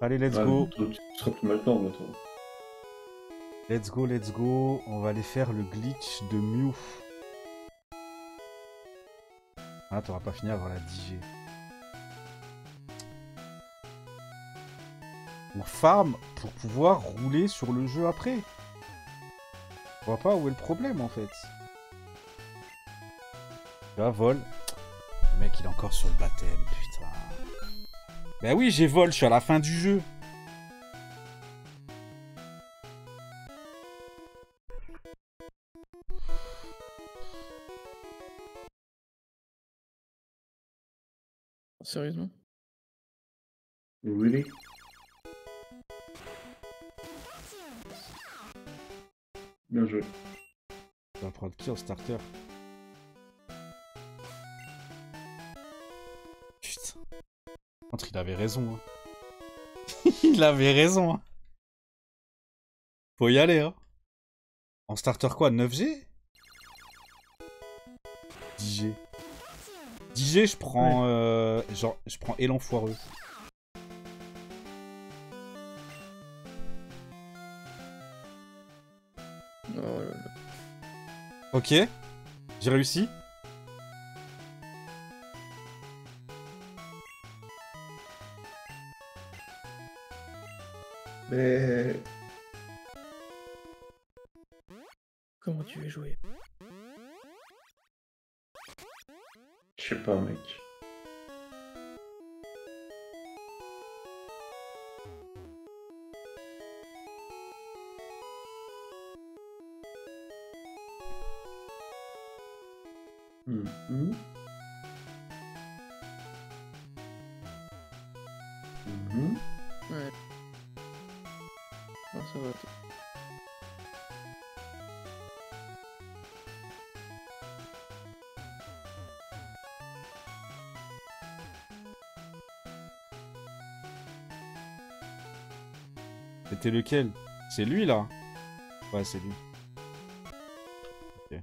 Allez, let's go. mais Tu tu seras plus mal temps, toi. Let's go, let's go. On va aller faire le glitch de Mew. Ah, t'auras pas fini avant la DG. On farm pour pouvoir rouler sur le jeu après. Je vois pas où est le problème en fait. Là, vol. Le mec, il est encore sur le baptême, putain. Bah oui, j'ai vol, je suis à la fin du jeu. Sérieusement? Really? Bien joué. On va prendre qui en starter Contre, il avait raison. hein. il avait raison. hein. Faut y aller. Hein. En starter quoi 9G 10G. 10G, je prends. euh, genre, je prends élan foireux. Oh là là. Ok. J'ai réussi? Mais. Comment tu veux jouer? Je sais pas, mec. C'était lequel? C'est lui là Ouais, c'est lui. Ok.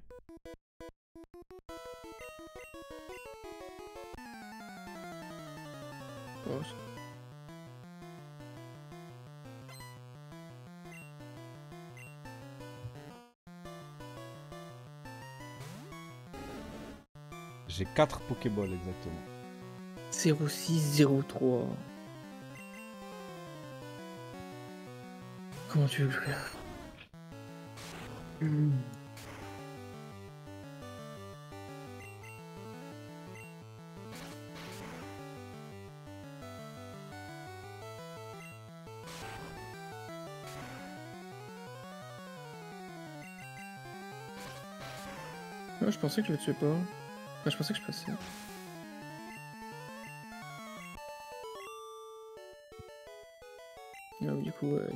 Oh, J'ai 4 Pokéballs exactement. 0603. Comment tu veux jouer Moi, je pensais que je le tuais pas. Enfin, je pensais que je passais. Euh.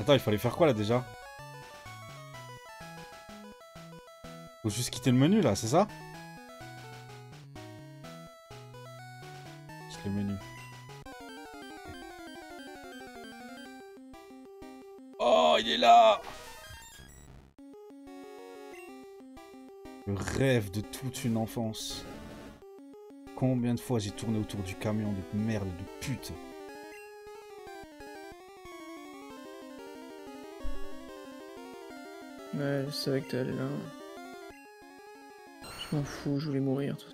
Attends, il fallait faire quoi là déjà? Faut juste quitter le menu là, c'est ça? Il est là Le rêve de toute une enfance. Combien de fois j'ai tourné autour du camion de merde de pute Ouais, je savais que t'allais là. Je m'en fous, je voulais mourir. tout-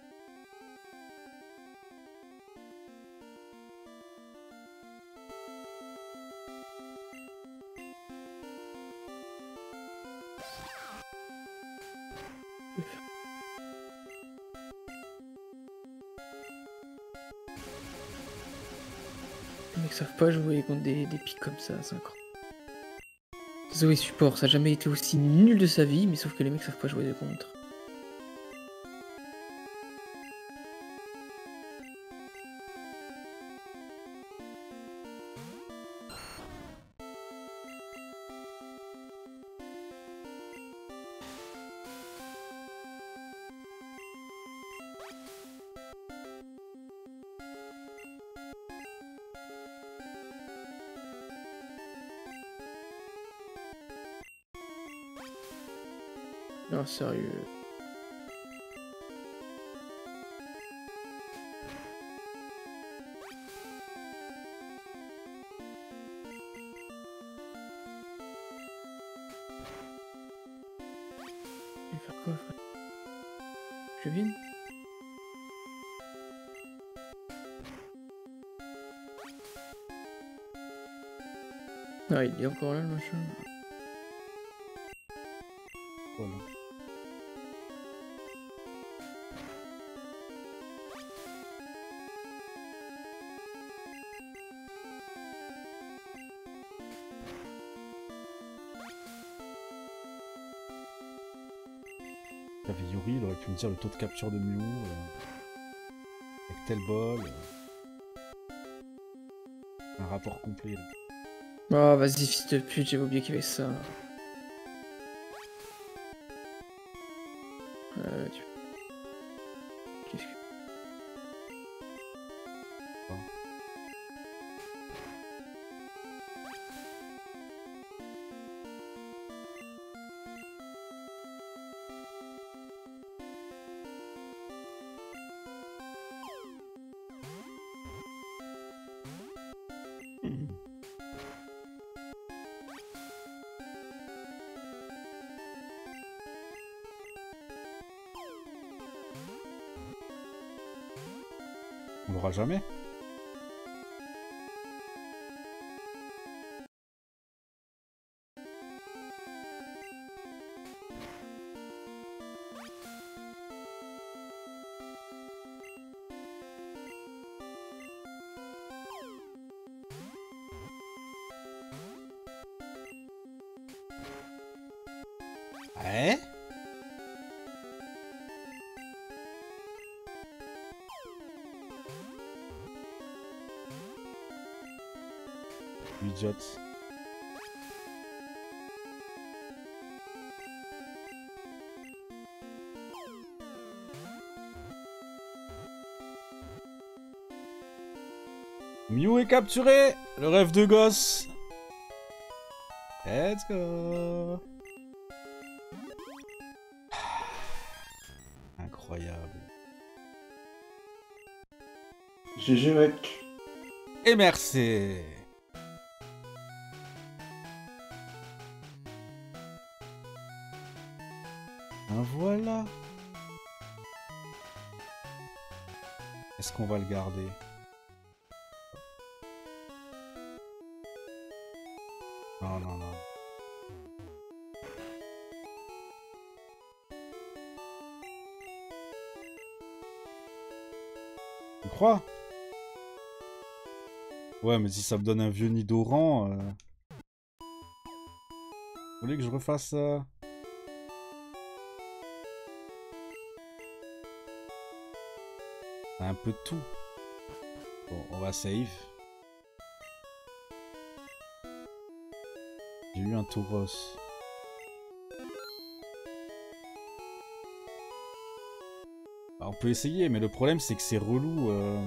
jouer contre des, des pics comme ça, c'est incroyable. Zoé Support, ça a jamais été aussi nul de sa vie, mais sauf que les mecs savent pas jouer de contre. Non, sérieux. Je vais faire quoi, frère? Je viens Ah, il est encore là, le machin. Dire le taux de capture de Mew. euh, avec tel bol. euh, un rapport complet. Oh, vas-y, fils de pute, j'avais oublié qu'il y avait ça. L'aura jamais. Idiote. Mew est capturé Le rêve de gosse Let's go Incroyable. GG mec. Et merci voilà. Est-ce qu'on va le garder? Non, non, non. Tu crois? Ouais, mais si ça me donne un vieux Nidoran... Euh... Vous voulez que je refasse Un peu de tout. Bon, on va save. J'ai eu un Tauros. Bah, on peut essayer, mais le problème c'est que c'est relou. euh,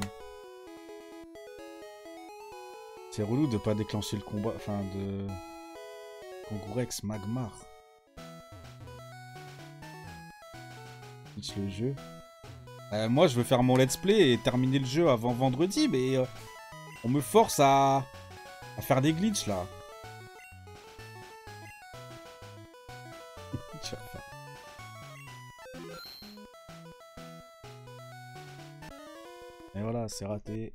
C'est relou de pas déclencher le combat. Enfin, de. Kangourex Magmar. Le jeu. Euh, moi, je veux faire mon let's play et terminer le jeu avant vendredi, mais euh, on me force à... à faire des glitches là. Et voilà, c'est raté.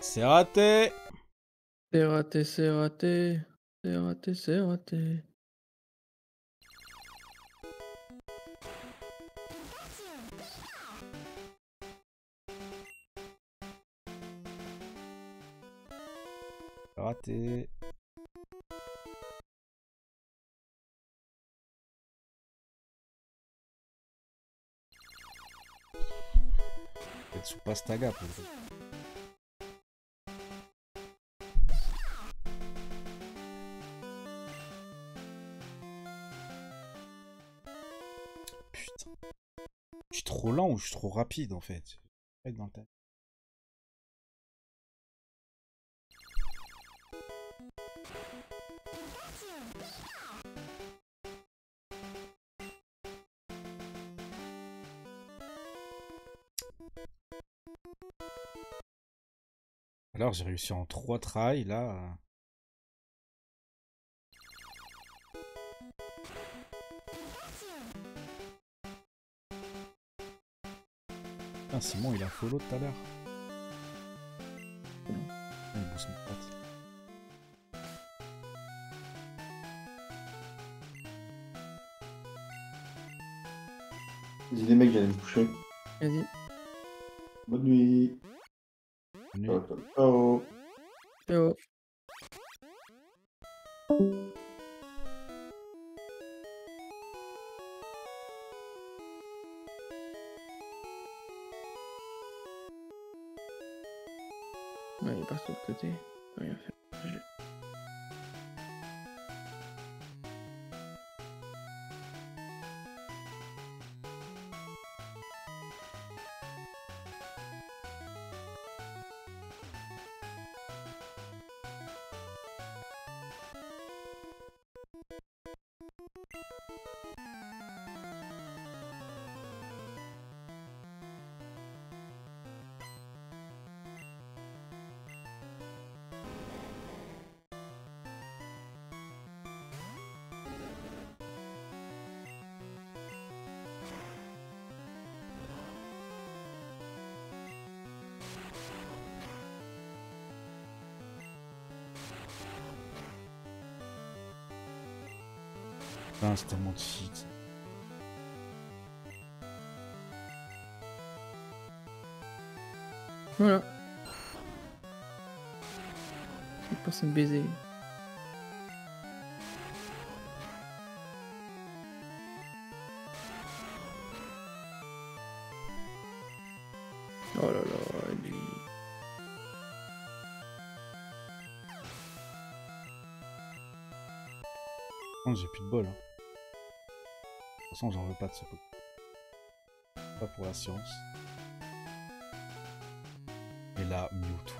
C'est raté C'est raté, c'est raté. C'est raté, c'est raté. Raté. Peut-être sous Pastaga peut-être. Putain. Je suis trop lent ou je suis trop rapide en fait. Dans le Alors j'ai réussi en 3 tries là. Putain, Simon il a follow tout à l'heure. Ah, Il bouge mes pattes. Vas-y les mecs, j'allais me coucher. Vas-y. Bonne nuit. Right. So, so Putain, c'est tellement de shit. Voilà. Il pense me baiser. Oh là là, lui. Contre, j'ai plus de bol. hein. Façon, j'en veux pas de ce coup. Pas pour la science. Et là, Mewtwo.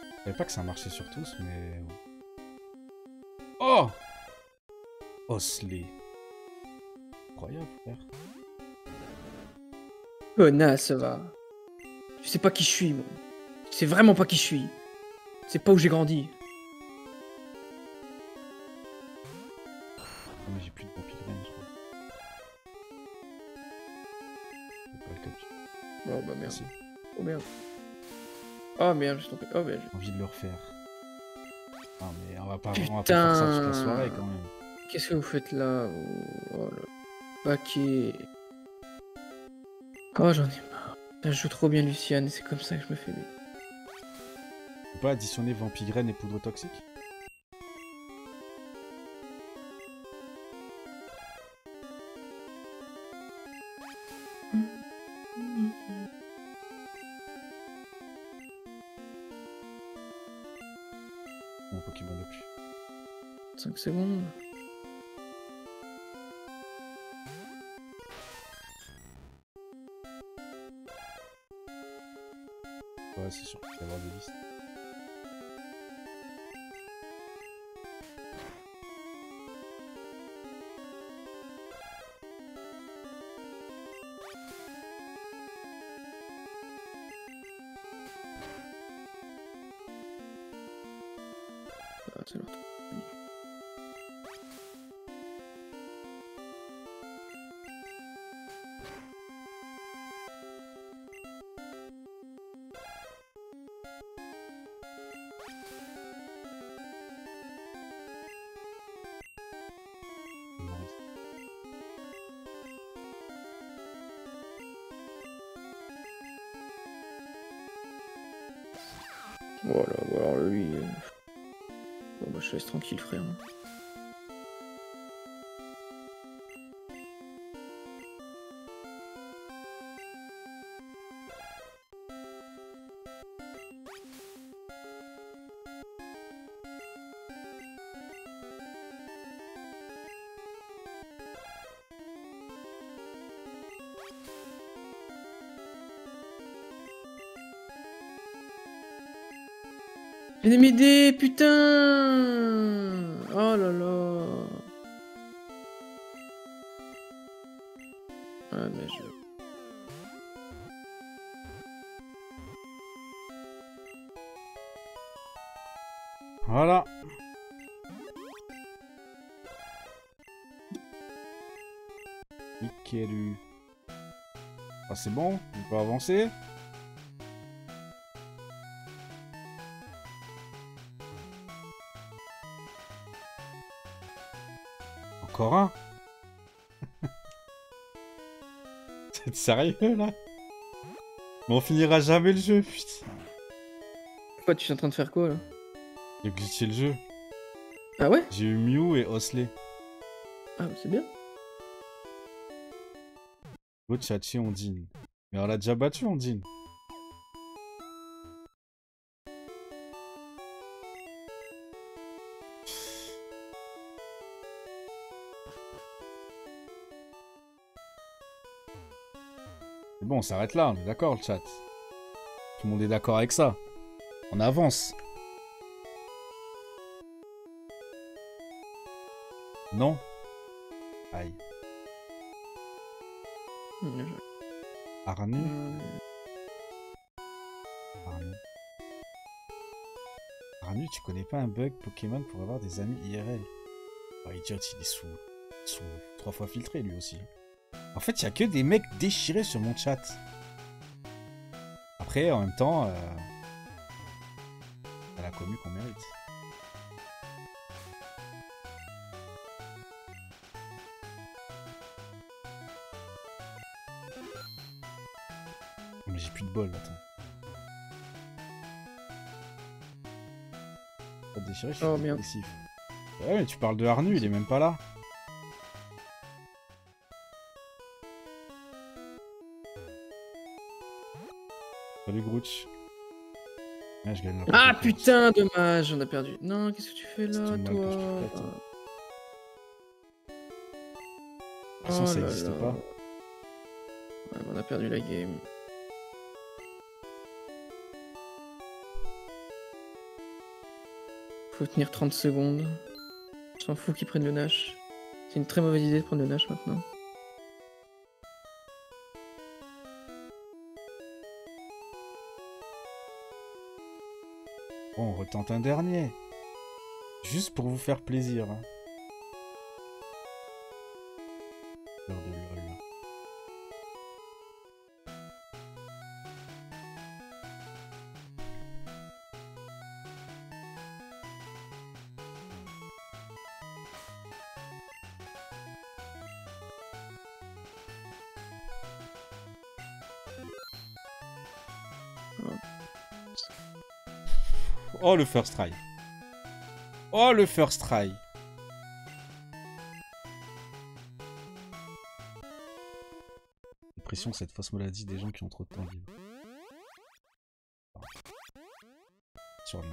Je savais pas que ça marchait sur tous, mais... Oh Osley. Incroyable, frère. Connasse, va. Je sais pas qui je suis, moi. Je sais vraiment pas qui je suis. C'est pas où j'ai grandi. Oh merde, je tombé. Oh merde. J'ai envie de le refaire. Non mais on va pas, on va pas faire ça toute la Putain. soirée quand même. Qu'est-ce que vous faites là Oh, là. Paquet. Oh j'en ai marre. Putain, Je joue trop bien Luciane et c'est comme ça que je me fais des... On peut pas additionner Vampigraine et poudre toxique Ah, c'est l'autre. Nice. Voilà, bon, alors lui. Je te laisse tranquille frère. Venez m'aider, putain Oh là là. Ah ben je... Voilà. Nickel. Ah c'est bon, on peut avancer. Encore un T'es sérieux là? Mais on finira jamais le jeu, putain. Quoi, tu es en train de faire quoi là? J'ai glitché le jeu. Ah ouais? J'ai eu Mew et Osley. Ah, c'est bien. L'autre Chachi Ondine. Mais on l'a déjà battu Ondine. On s'arrête là, on est d'accord le chat. Tout le monde est d'accord avec ça. On avance. Non Aïe. Arnu Arnu. Arnu, tu connais pas un bug Pokémon pour avoir des amis IRL Oh, idiot, il est sous, sous trois fois filtré lui aussi. En fait, il y a que des mecs déchirés sur mon chat. Après, en même temps, euh... c'est la commu qu'on mérite. Mais j'ai plus de bol, attends. Pas déchiré, je suis Oh, agressif. Ouais, mais tu parles de Arnu, il est même pas là. Ah, je gagne la Ah putain, dommage, on a perdu. Non, qu'est-ce que tu fais là, toi te prête. De toute façon, Oh ça existe là. pas. Ouais, on a perdu la game. Faut tenir 30 secondes. Je s'en fous qu'ils prennent le Nash. C'est une très mauvaise idée de prendre le Nash maintenant. On retente un dernier. Juste pour vous faire plaisir. Le first try. Oh le first try. Impression cette fausse maladie des gens qui ont trop de temps libre. Sur le.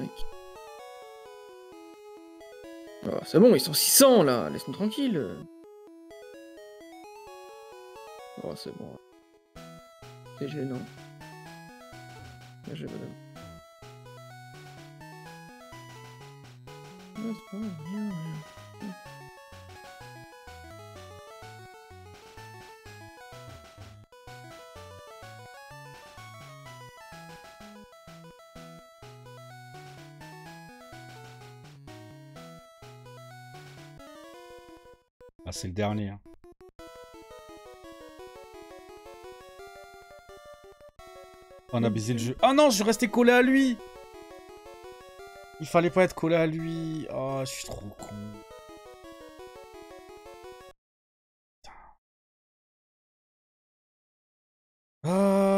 Ouais. Oh, c'est bon, ils sont 600 là, laisse-nous tranquille. Oh, c'est bon. C'est gênant. C'est le dernier. hein. On a baisé le jeu. Ah non, je suis resté collé à lui Il fallait pas être collé à lui. Oh, je suis trop con. Ah.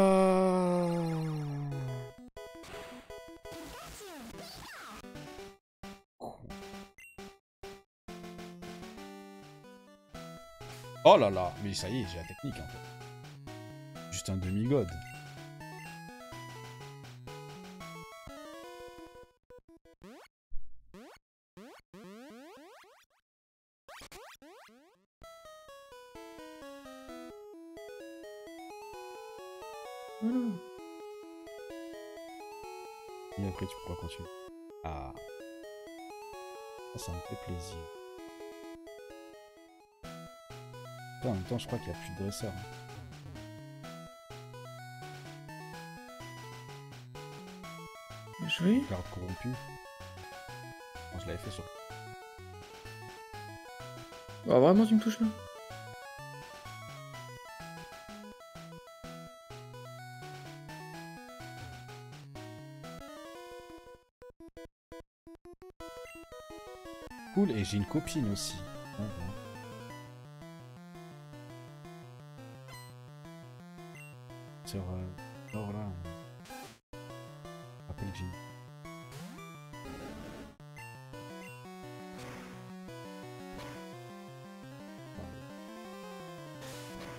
Oh là là, mais ça y est, j'ai la technique. Juste un demi-god. Je crois qu'il n'y a plus de dresseur. hein. Oui. Garde corrompu. Bon, je l'avais fait sur. Bah, vraiment, tu me touches là Cool, et j'ai une copine aussi. Ah, Sur. Euh... Oh.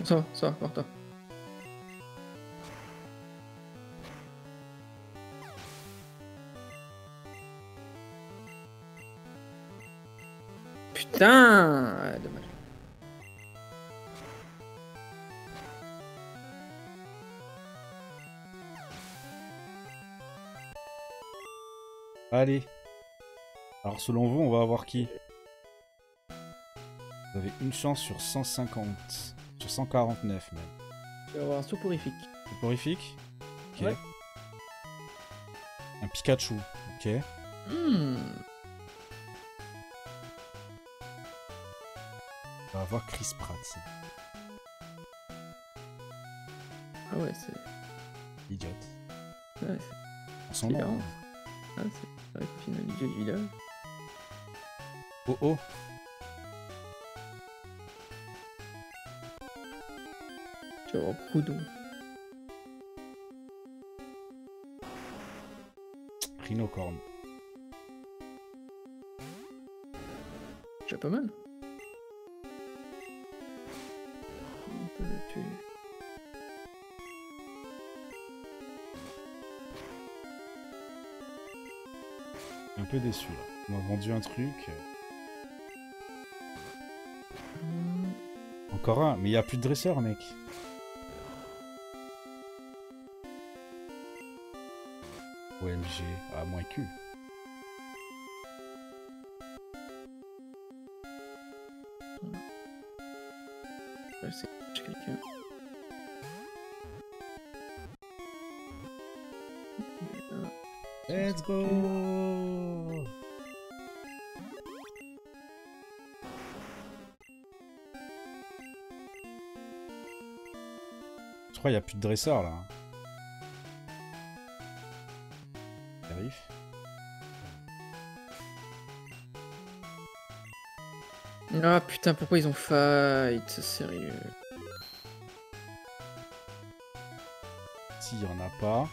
Ça va, ça va, par toi. Allez. Alors selon vous, on va avoir qui? Vous avez une chance sur 150. Sur 149 même. Tu vas avoir un soporifique. Soporifique? Ok. Ouais. Un Pikachu. Ok. Hmm. On va avoir Chris Pratt. Ah ouais, c'est. Idiote. Ouais, On s'en. Ah, c'est copine du dieu du village. Oh oh. Tu vas avoir beaucoup d'eau. Rhinocorn. Déjà pas mal. On peut le tuer. Peu déçu là. On m'a vendu un truc. Hmm. Encore un. Mais il y a plus de dresseur, mec. OMG. Ah, moins Q. Quelqu'un. Let's go Je crois qu'il n'y a plus de dresseur là. hein. Arrive. Ah putain, pourquoi ils ont fight Sérieux. S'il n'y en a pas.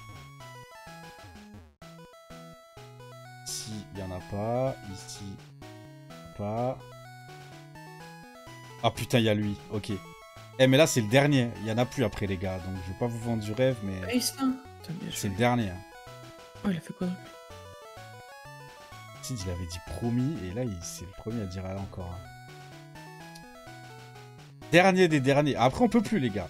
Pas. Ici, pas. Ah putain, il y a lui. Ok. Eh, mais là, c'est le dernier. Il n'y en a plus après, les gars. Donc, je vais pas vous vendre du rêve, mais Ah, c'est le dernier. hein. Oh, il a fait quoi Sid, il avait dit promis, et là, il- c'est le premier à dire ah, encore. hein. Dernier des derniers. Après, on peut plus, les gars.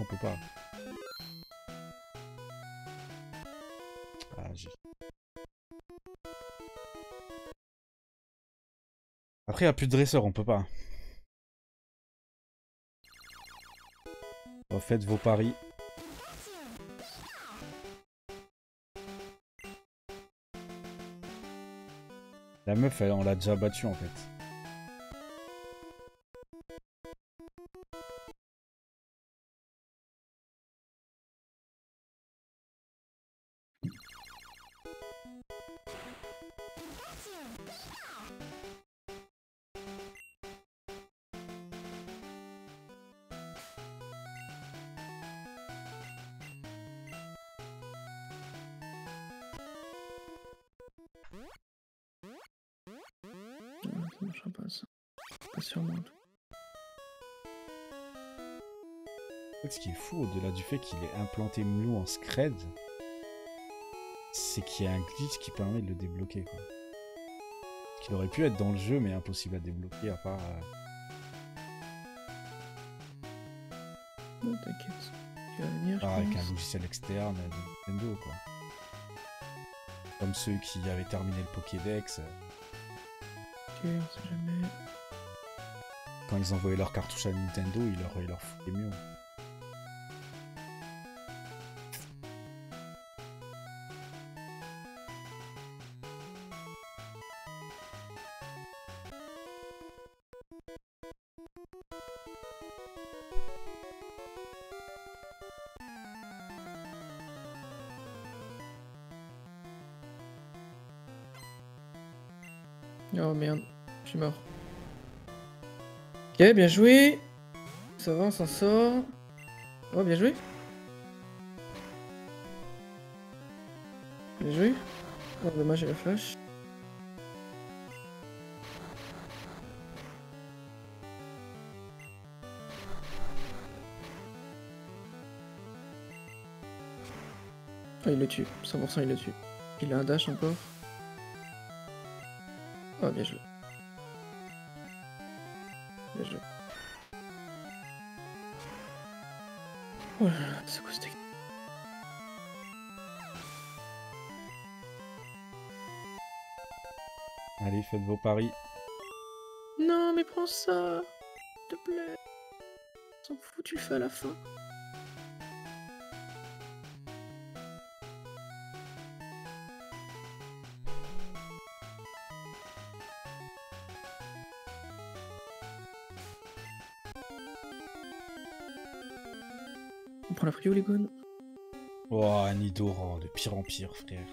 On peut pas. Ah. Après, il n'y a plus de dresseur, on peut pas. Bon, faites vos paris. La meuf, elle, on l'a déjà battue en fait. Fait qu'il ait implanté Mew en Scred, c'est qu'il y a un glitch qui permet de le débloquer. Quoi. Qu'il aurait pu être dans le jeu, mais impossible à débloquer à part. euh, Non, t'inquiète. Tu vas venir, Ah, avec un logiciel externe de Nintendo, quoi. Comme ceux qui avaient terminé le Pokédex. euh. Ok, on sait jamais. Quand ils envoyaient leurs cartouches à Nintendo, ils leur, ils leur foutaient mieux. Ok, bien joué. Ça va, on s'en sort. Oh, bien joué. Bien joué. Oh, dommage, j'ai la flash. Oh, il le tue. 100% il le tue. Il a un dash encore. Oh, bien joué. Oh là là, c'est quoi cette Allez, faites vos paris. Non, mais prends ça S'il te plaît. S'en fout, tu le fais à la fin. La prio, les gones Oh, Nidoran, de pire en pire, frère.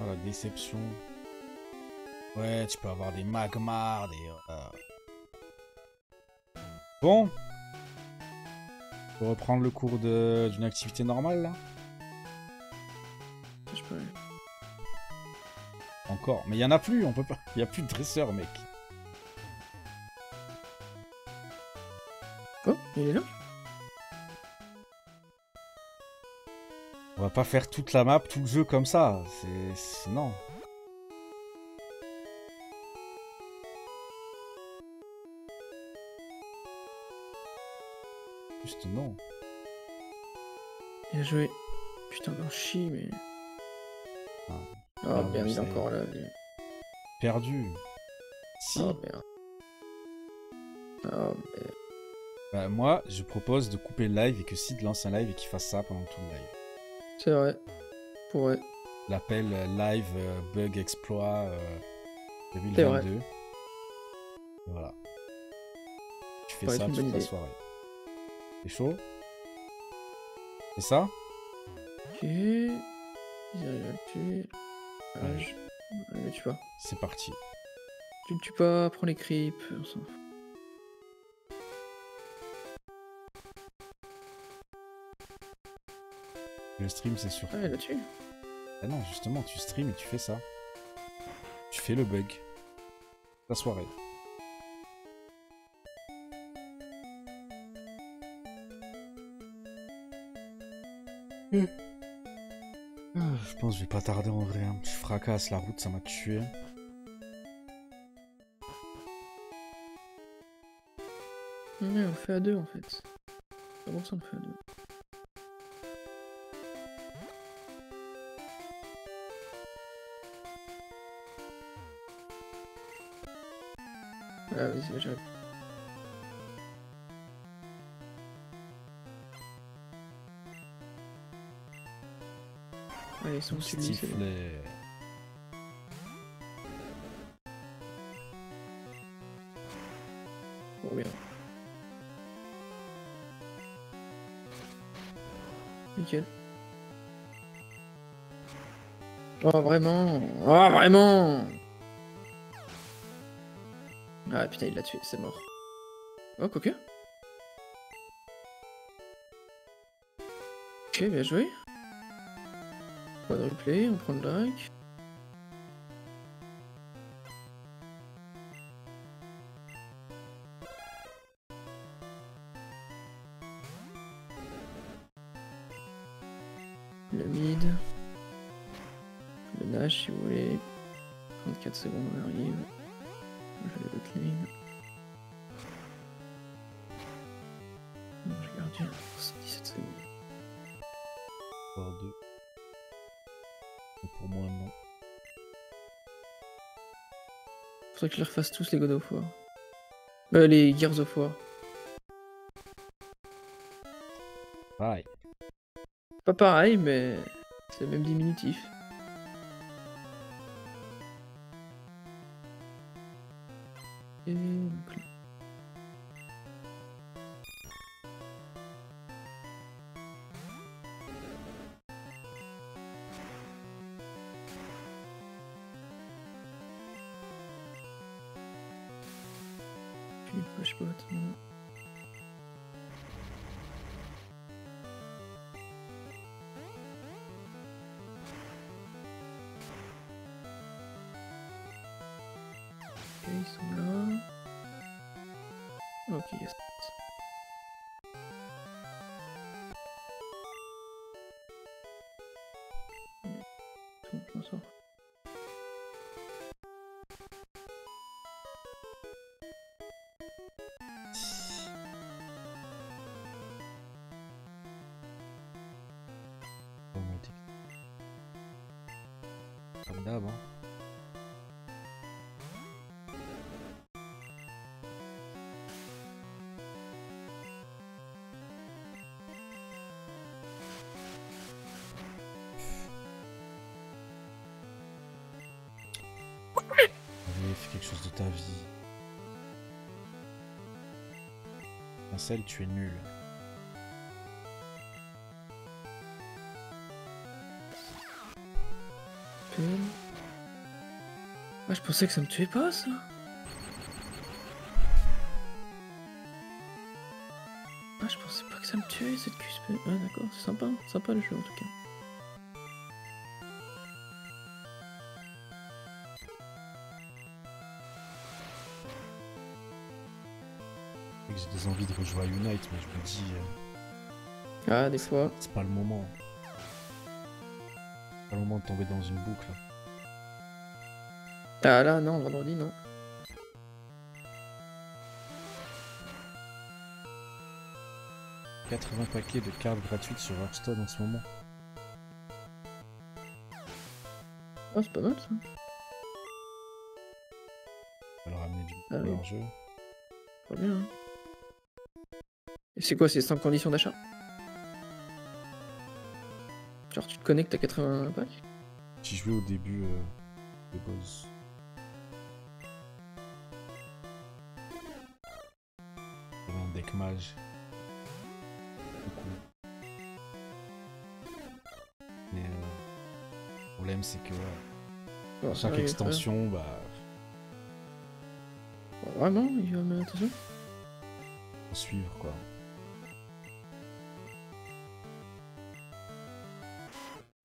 Oh, la déception. Ouais, tu peux avoir des magmars, des... euh, Bon. Reprendre le cours de- d'une activité normale, là Je peux... Encore. Mais il y en a plus, on peut pas... Il y a plus de dresseur, mec. Il est là On va pas faire toute la map, tout le jeu comme ça. C'est... Non. Juste non. Bien joué. Putain, on chie, mais... Ah. Oh Ah, merde, il est. encore là. lui. Perdu. Si. Oh merde. Oh merde. Bah, moi, je propose de couper le live et que Sid lance un live et qu'il fasse ça pendant tout le live. C'est vrai. Pourrait. L'appel euh, live euh, bug exploit euh, C'est vrai. 2022. Et voilà. Tu fais ça toute la soirée. C'est chaud? C'est ça? Ok. Ah, Ouais. je... Tue pas. C'est parti. Tu le tues pas, prends les creeps, on s'en fout. Le stream, c'est sûr. Ah, il l'a tué. Ah non, justement, tu stream et tu fais ça. Tu fais le bug. La soirée. Ah, je pense que je vais pas tarder en vrai. hein. Je fracasse la route, ça m'a tué. Ouais, on fait à deux en fait. C'est bon ça, on fait à deux. Ah. Allez, ils sont dessus de lui, c'est bon. Stiflet. Trop bien. Nickel. Oh vraiment Oh vraiment Ah putain il l'a tué, c'est mort. Oh quoique. Ok bien joué. Replay, on prend le drag. Le mid. Le dash si vous voulez. 34 secondes on clean. J'ai gardé 17 secondes. Encore deux. Pour moi, non. Faudrait que je les refasse tous les God of War. Euh, les Gears of War. Pareil. Pas pareil, mais c'est le même diminutif. Et donc là. Vie. Tu es nul. Ah, je pensais que ça me tuait pas, ça. Ah, je pensais pas que ça me tuait, cette QSP. Ah, d'accord, c'est sympa, sympa le jeu en tout cas. À Unite, mais je me dis, euh, Ah, des fois. c'est pas le moment. C'est pas le moment de tomber dans une boucle. Ah, là, non, vendredi, non. « 80 paquets de cartes gratuites sur Hearthstone en ce moment. Ah, c'est pas mal ça. Leur amener du Ah oui. jeu. Pas bien. Hein. C'est quoi, c'est sans condition d'achat? Genre, tu te connectes à 80 packs J'y jouais au début euh, de. J'avais un deck mage. Mais euh, le problème c'est que ouais, chaque extension, bah, ça. Bon, Vraiment Il va me. Suivre quoi.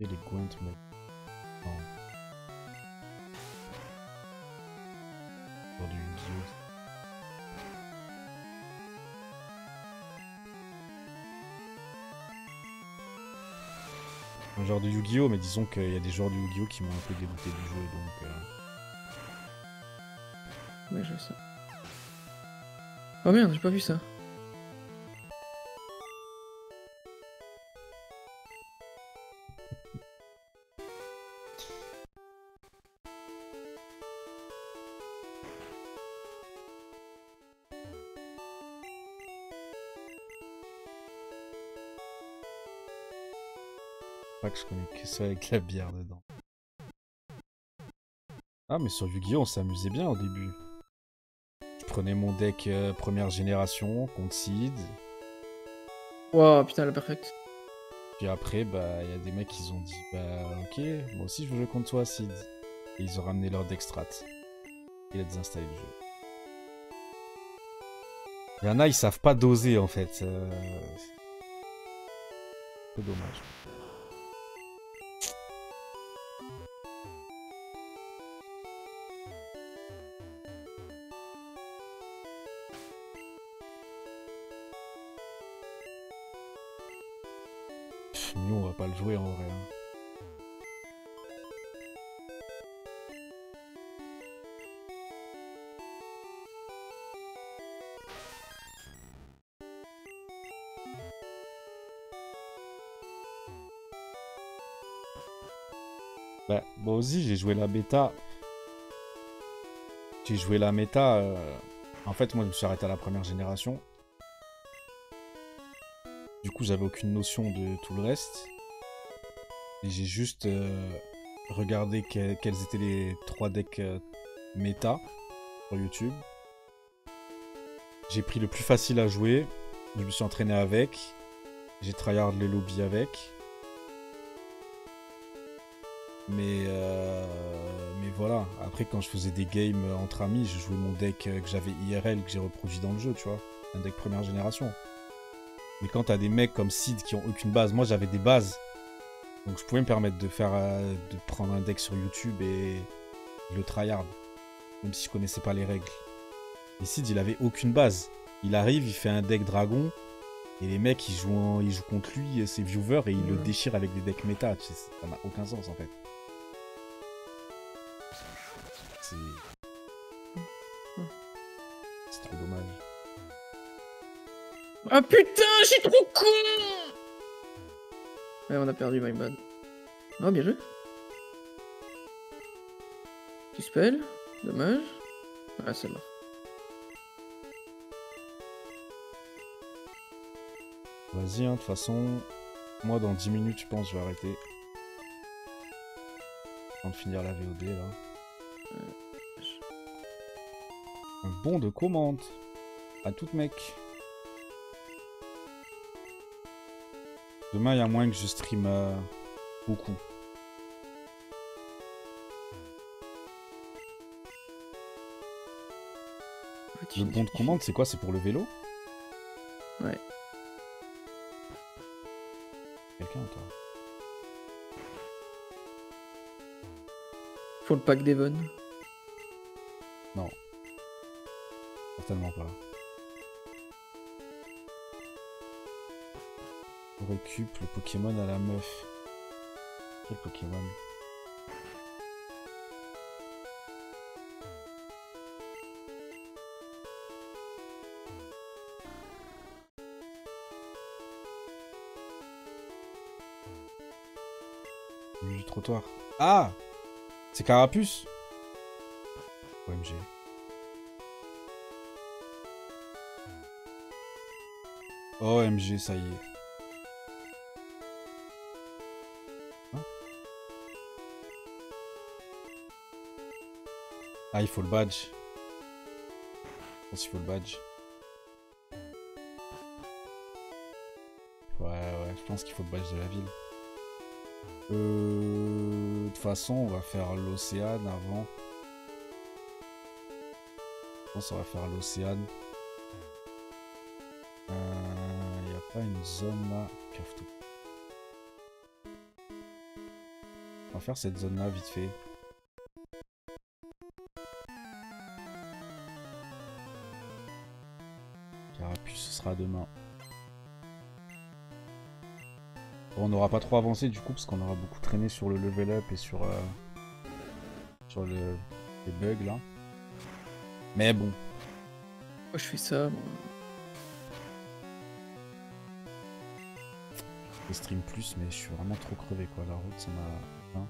Et les du Yu-Gi-Oh! Un genre de Yu-Gi-Oh! Mais disons qu'il y a des joueurs de Yu-Gi-Oh! qui m'ont un peu dégoûté du jeu donc. euh, Ouais, je sais. Oh merde, j'ai pas vu ça. Que je connais que ça avec la bière dedans. Ah, mais sur Yu-Gi-Oh! on s'amusait bien au début. Je prenais mon deck euh, première génération contre Seed. Wow, putain, la perfect. Puis après, bah, il y a des mecs qui ont dit, bah, ok, moi aussi je veux jouer contre toi, Seed. Et ils ont ramené leur deck strat. Il a désinstallé le jeu. Il y en a, ils savent pas doser en fait. euh, C'est dommage. J'ai joué la bêta. J'ai joué la méta. euh, En fait, moi, je me suis arrêté à la première génération. Du coup, j'avais aucune notion de tout le reste. Et j'ai juste euh, regardé que- quels étaient les trois decks euh, méta sur YouTube. J'ai pris le plus facile à jouer. Je me suis entraîné avec. J'ai tryhard les lobbies avec. Mais, euh, mais voilà. Après, quand je faisais des games entre amis, je jouais mon deck euh, que j'avais IRL, que j'ai reproduit dans le jeu, tu vois. Un deck première génération. Mais quand t'as des mecs comme Sid qui ont aucune base, moi j'avais des bases. Donc je pouvais me permettre de faire, euh, de prendre un deck sur YouTube et le tryhard. Même si je connaissais pas les règles. Et Sid, il avait aucune base. Il arrive, il fait un deck dragon. Et les mecs, ils jouent, en- ils jouent contre lui, ses viewers, et ils le déchirent avec des decks méta. Ça n'a aucun sens en fait. Ah putain, suis trop con Ouais, on a perdu, my bad. Oh, bien joué. Qui spell Dommage. Ah, c'est mort. Vas-y, hein, de toute façon, moi dans 10 minutes, je pense, je vais arrêter. Avant de finir la VOD là. Un bon de commande. À toute mec. Demain, il y a moins que je stream euh, beaucoup. Le bon de commande, c'est quoi? C'est pour le vélo? Ouais. Quelqu'un, toi? Pour le pack d'Evon. Certainement pas. Récup le Pokémon à la meuf. Quel Pokémon? Du trottoir. Ah C'est Carapuce OMG. OMG, ça y est. ah, il faut le badge. Je pense qu'il faut le badge. Ouais, ouais, je pense qu'il faut le badge de la ville. Euh, de toute façon, on va faire l'océane avant. Je pense qu'on va faire l'océane. Euh, y a pas une zone là. Cave tout. On va faire cette zone là vite fait. Carapuce, ce sera demain. Bon, on n'aura pas trop avancé du coup parce qu'on aura beaucoup traîné sur le level up et sur euh, sur le, les bugs là. Mais bon, Moi, je fais ça, moi. je stream plus, mais je suis vraiment trop crevé quoi. La route, ça m'a. Hein.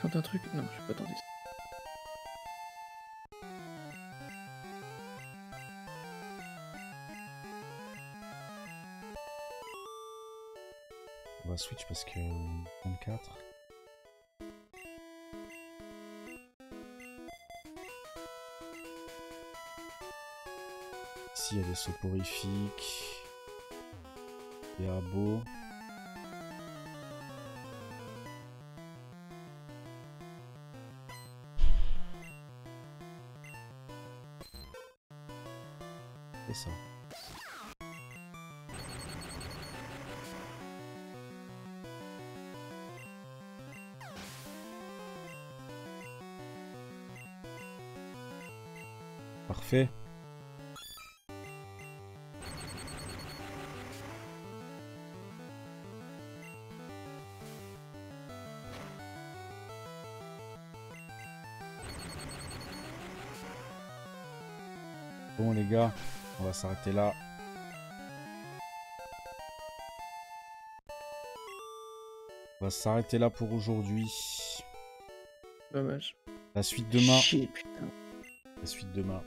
Tente un truc Non, je vais pas tenter ça. On va switch parce que 24. Ici, il y a des soporifiques. Des. C'est ça. Parfait. Va s'arrêter là. On va s'arrêter là pour aujourd'hui. Dommage. La suite demain. Chier, putain. La suite demain.